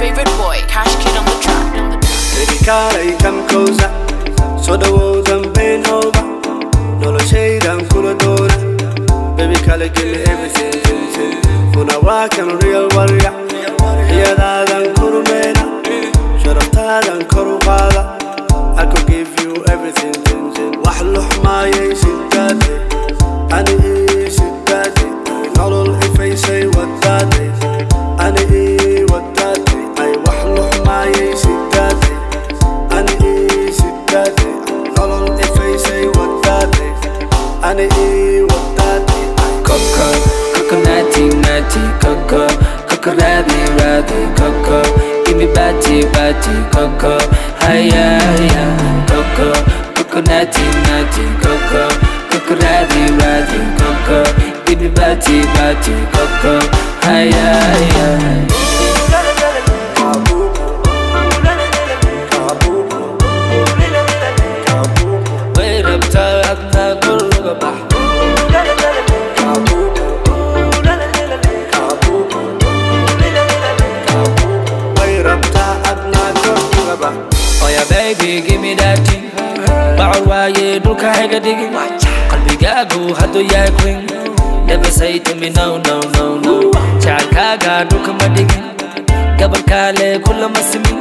favorite boy, Cash Kid on the track. Baby cara, come closer. So the walls I'm bent over. No no shade, I'm cooler daughter. Baby color, give me everything. When I walk, I'm a real warrior. Yeah, that I'm cool, man. Shut up, that I'm cool, father. I could give you everything. Wahluh, my age, ココナティナティこコ」「ココラディラディここ君バチバチここはややこここコナティナティこコ」「ココラディラディここ君バチバチここはやや baby, give me that thing Bacur waaye dhulka hayga dhigin qalbigaagu hadduu yahay queen Never say to me no no no no Jacaylkaaga dhulka ma dhigin Gabalkaale kulama simin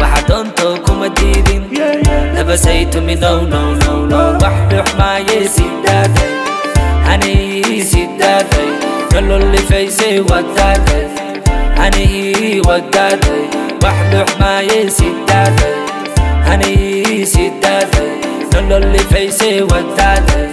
Waxa doonto kuma diidin Never say to me no no no no Wax dhux maaye si daaday Ani si daaday Nolol ifaysay wadaaday Ani wadaaday Wax dhux maaye si daaday هني سيداتي نلو اللي فيسي وداتي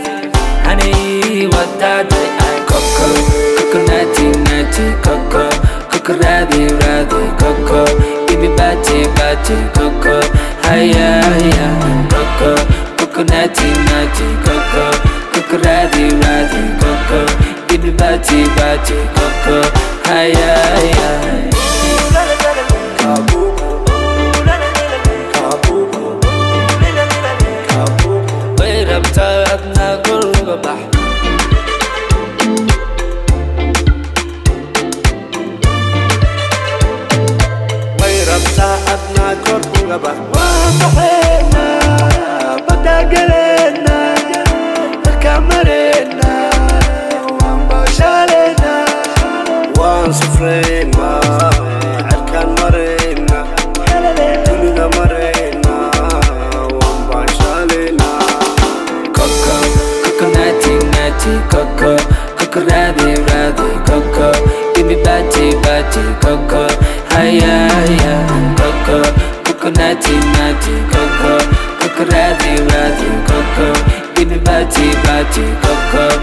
هني وداتي اي كوكو كوكو ناتي ناتي كوكو كوكو رادي رادي كوكو بيبي باتي باتي كوكو هيا هيا كوكو كوكو ناتي ناتي كوكو كوكو رادي رادي كوكو بيبي باتي باتي كوكو هيا هيا baxeena badagaleena markaa mareena waan baashaleena waan sufreena cerkaan mareena dunida mareena waan baashaleena Coco, Coco natty natty Coco, Coco ratty ratty Coco, give me batty batty Coco, hiya hiya bati coco Coco rati rati coco bati bati coco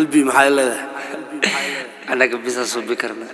قلبي محايلة انا قبيسة صبي كرمه